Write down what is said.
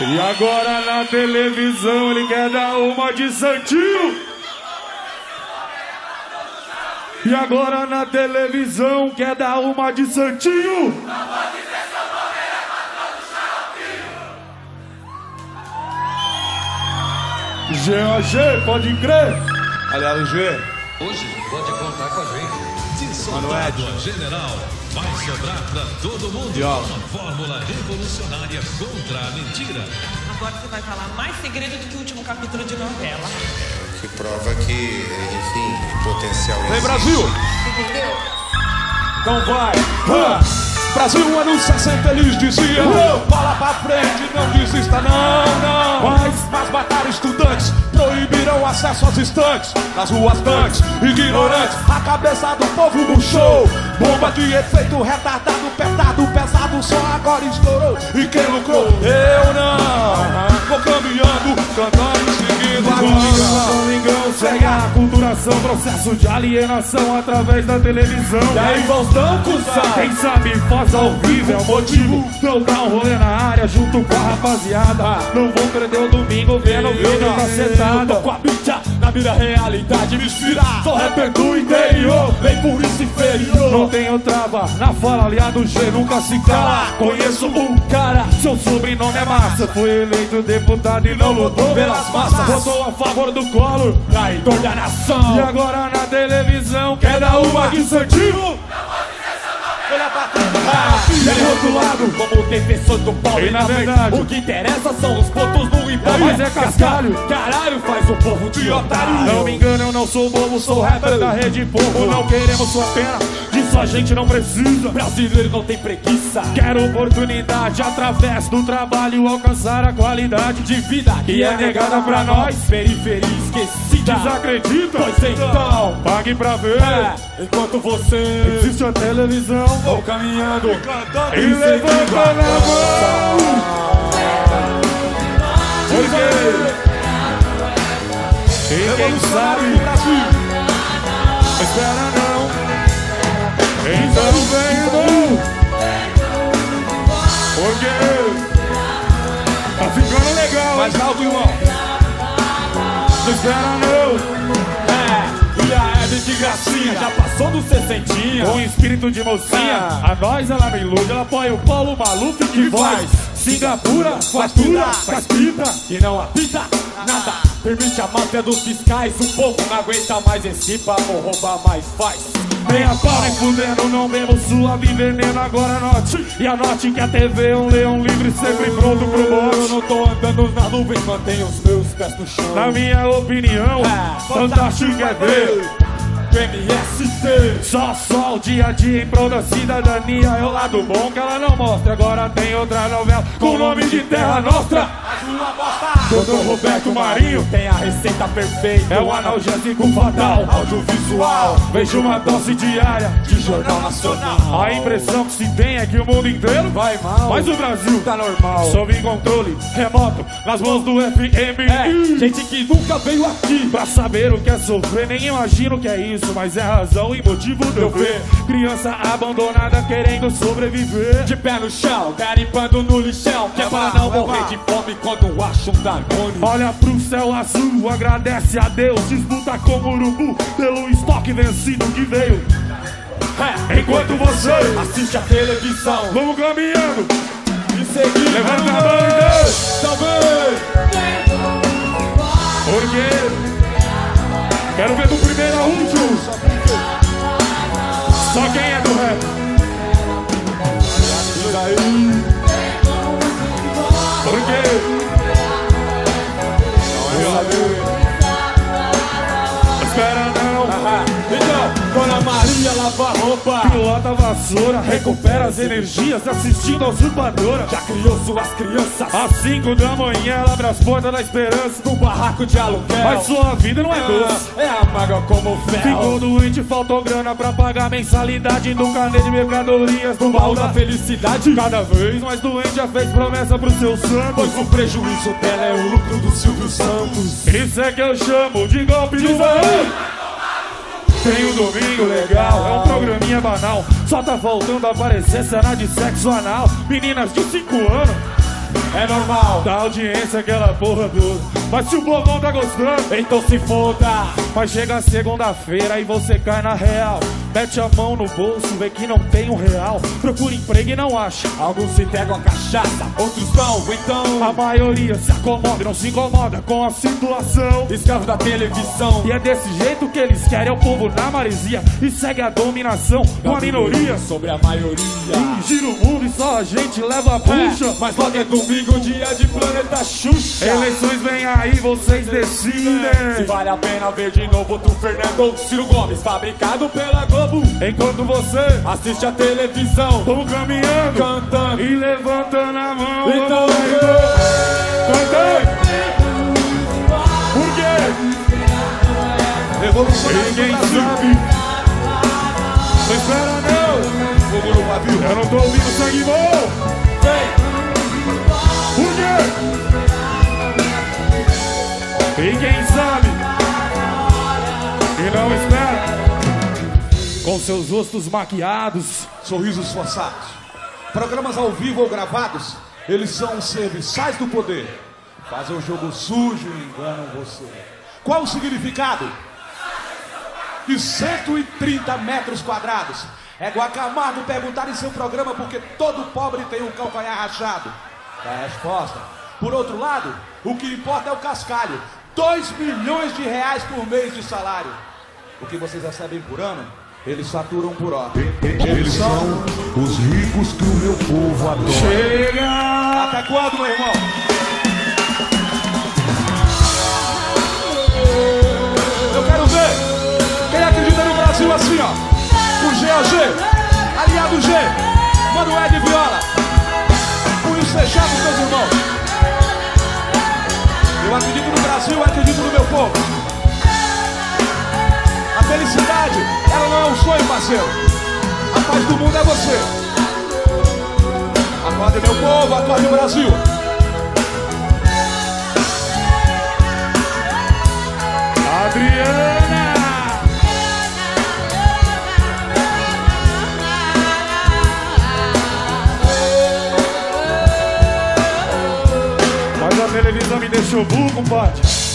E agora na televisão ele quer dar uma de santinho. E agora na televisão quer dar uma de santinho. GOG, pode crer. Aliás, G. Hoje pode contar com a gente. De Mano, soldado Ed. a general, vai sobrar pra todo mundo. E ó. Uma fórmula revolucionária contra a mentira. Agora você vai falar mais segredo do que o último capítulo de novela. Que prova que, enfim, potencial Vem, existe. Brasil! Entendeu? Então vai! Ah! Brasil, anos 60 eles diziam Bola pra frente, não desista não, não. Mas, mas mataram estudantes Proibiram acesso aos estantes Nas ruas tanques, ignorantes A cabeça do povo murchou Bomba de efeito retardado, petado, pesado Só agora estourou E quem lucrou? Eu não Vou caminhando, cantando e seguindo a Domingão, segue a culturação, processo de alienação através da televisão. E aí, Faustão, cuzão Quem sabe faz ao vivo é o motivo eu dar um rolê na área junto com a rapaziada. Não vou perder o domingo vendo o vídeo cacetada. Eu tô com a bicha na minha realidade me inspira Sou rapper do interior, vem por isso inferior Não tenho trava na fala, aliado G nunca se cala. Conheço um cara, seu sobrenome é Massa. Foi eleito deputado e não lutou pelas massas. Votou a favor do colo. Traidor da nação E agora na televisão quer dar uma de santinho. Olha pra trás ah, E do outro lado, como defensor do pau E na verdade- O que interessa são os pontos no império Mas é cascalho. Caralho, faz o povo de otário Não me engano, eu não sou bobo, sou rapper da rede povo. Não queremos sua pena, disso a gente não precisa. Brasileiro não tem preguiça Quero oportunidade através do trabalho alcançar a qualidade de vida que é negada pra nós. Periferia esquecida Desacredita? Pois então Pague pra ver. É, enquanto você Existe a televisão Vou caminhando e levanta na mão. Porque e quem sabe Mais alto, irmão. Não. É, e a Hebe de gracinha. Já passou do sessentinha Com espírito de mocinha, Ah. a nós ela me ilude, ela apoia o Paulo Maluf que faz Singapura, fatura, faz pita. E não apita nada. Permite a máfia dos fiscais. O povo não aguenta mais esse papo Roubar mais faz Nem a pau. Nem fudendo, não bebo suave veneno, agora anote. E anote que a TV é um leão livre, sempre pronto pro Eu bote não tô andando nas nuvens Mantenho os meus pés no chão. Na minha opinião, Ah, fantástico é ver. MST Só só o dia a dia em prol da cidadania. É o lado bom que ela não mostra. Agora tem outra novela com o nome de Terra Nostra Doutor Roberto Marinho. Tem a receita perfeita É o analgésico fatal. Audiovisual. Vejo uma dose diária De jornal nacional. A impressão que se tem é que o mundo inteiro Vai mal. Mas o Brasil Tá normal. sob controle remoto Nas mãos do FMI É, gente que nunca veio aqui. Pra saber o que é sofrer, nem imagino o que é isso, mas é razão e motivo de eu ver. Criança abandonada querendo sobreviver. De pé no chão, garimpando no lixão Que é pra não morrer de fome quando acha um Danone Olha pro céu azul, agradece a Deus. Disputa com o urubu pelo estoque vencido que veio. É, Enquanto você, assiste a televisão vamos caminhando. E seguir Levanta a mão e Deus. Talvez Porque quero ver do primeiro ao último. Só quem é do rap. Maria lava roupa Pilota a vassoura, recupera as energias assistindo a usurpadora. Já criou suas crianças Às 5 da manhã ela abre as portas da esperança. No barraco de aluguel Mas sua vida não é doce. É amarga como Ficou ferro doente, faltou grana pra pagar mensalidade do carnê de mercadorias do No baú da da felicidade Cada vez mais doente já fez promessa pro seu santo. Pois o prejuízo dela é o lucro do Silvio Santos Isso é que eu chamo de golpe de varão. Tem um domingo legal, é um programinha banal. Só tá faltando aparecer cena de sexo anal. Meninas de 5 anos É normal. Da audiência aquela porra toda. Mas se o blogão tá gostando, Então se foda. mas chega segunda-feira e você cai na real. Mete a mão no bolso, vê que não tem um real. Procura emprego e não acha. Alguns se pegam a cachaça, outros não. Então, A maioria se acomoda e não se incomoda com a situação. escravo da televisão. E é desse jeito que eles querem o povo na maresia e segue a dominação com a minoria. sobre a maioria. Gira o mundo e só a gente leva a puxa. É, mas logo é domingo, dia de planeta Xuxa. Eleições vem aí, vocês Se decidem. vale a pena ver de novo tu, Fernando ou Ciro Gomes, fabricado pela Globo. Enquanto você Assiste a televisão, vamos caminhando cantando. e levantando a mão. Então, indo. Cantei. Por quê? revolucionário Ninguém sabe. Não espera não. Fogo no pavio. Eu não tô ouvindo sangue bom. Por quê? Quem sabe? E não espera. Com seus rostos maquiados. Sorrisos forçados. Programas ao vivo ou gravados, eles são serviçais do poder. Fazem um jogo sujo e enganam você. Qual o significado? De 130 metros quadrados. É Guacamargo perguntar em seu programa porque todo pobre tem um calcanhar rachado. A resposta. Por outro lado, o que importa é o cascalho. 2 milhões de reais por mês de salário. O que vocês recebem por ano, eles faturam por hora. Eles são os ricos que o meu povo adora. Chega! Até quando, meu irmão? Eu quero ver quem acredita no Brasil assim, ó. O GOG, aliado G, Mano Ed Viola. Punhos fechados, meus irmãos. Eu acredito no Brasil, eu acredito no meu povo. A felicidade, parceiro. A paz do mundo é você. Acorde meu povo, acorde Brasil. Adriana! Mas a televisão me deixou burro, compadre.